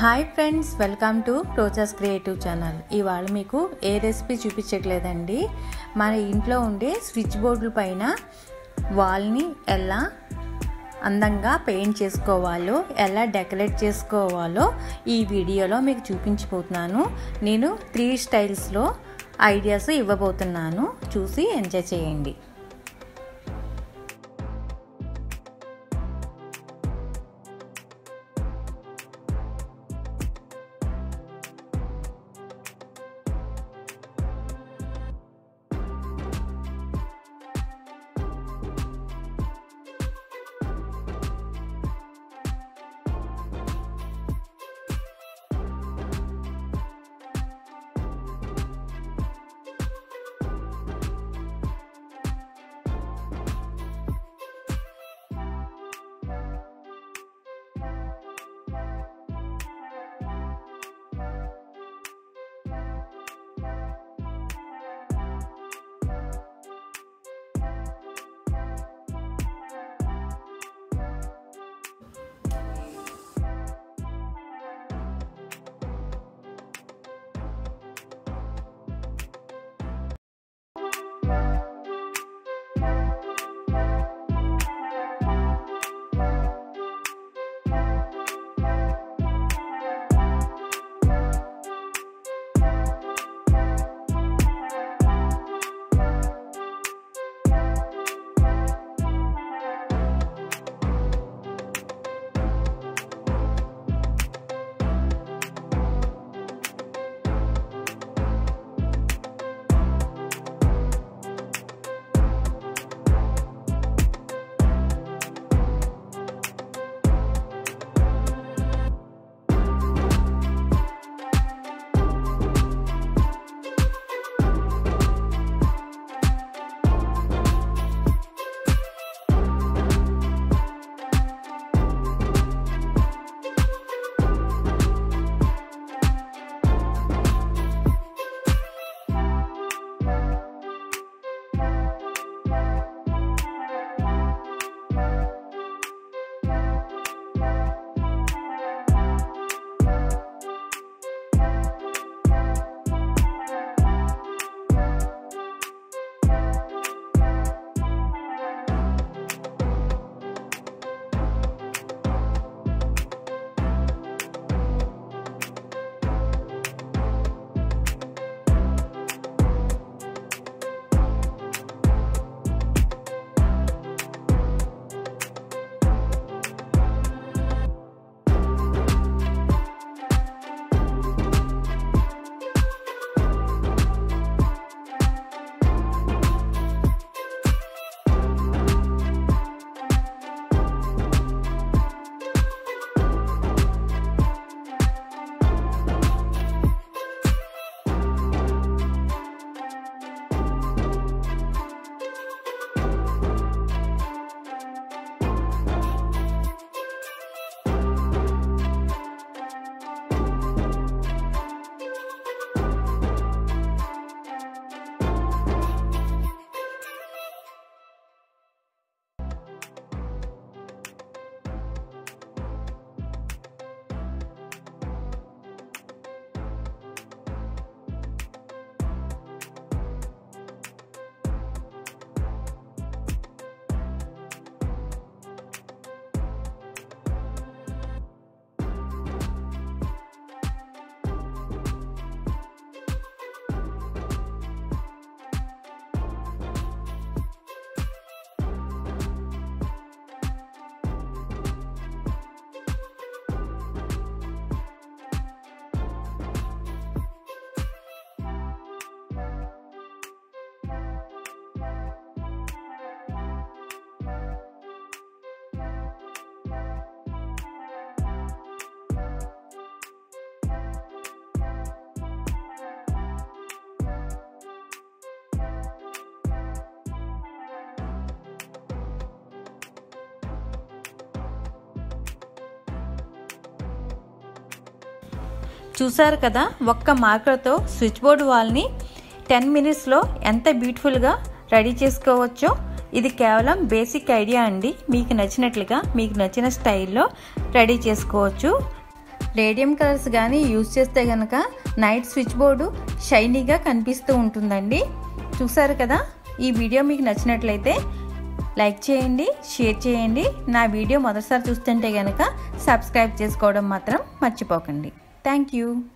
Hi friends welcome to Roja's creative channel ఇవాళ మీకు ఏ recipe చూపించట్లేదండి. మన ఇంట్లో ఉండే స్విచ్ బోర్డుల పైన వాల్ని ఎలా అందంగా పెయింట్ చేసుకోవాలో ఎలా డెకరేట్ చేసుకోవాలో ఈ వీడియోలో మీకు చూపించిపోతున్నాను నేను త్రీ స్టైల్స్లో ఐడియాస్ ఇవ్వబోతున్నాను. చూసి ఎంజాయ్ చేయండి. చూసారు కదా ఒక్క మార్కర్తో స్విచ్ బోర్డు వాల్ని టెన్ మినిట్స్లో ఎంత బ్యూటిఫుల్గా రెడీ చేసుకోవచ్చో ఇది కేవలం బేసిక్ ఐడియా అండి. మీకు నచ్చినట్లుగా మీకు నచ్చిన స్టైల్లో రెడీ చేసుకోవచ్చు. రేడియం కలర్స్ కానీ యూజ్ చేస్తే కనుక నైట్ స్విచ్ బోర్డు షైనీగా కనిపిస్తూ ఉంటుందండి. చూసారు కదా ఈ వీడియో మీకు నచ్చినట్లయితే లైక్ చేయండి షేర్ చేయండి. నా వీడియో మొదటిసారి చూస్తుంటే కనుక సబ్స్క్రైబ్ చేసుకోవడం మాత్రం మర్చిపోకండి. Thank you.